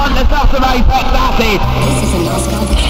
on the Saturday for Sassy.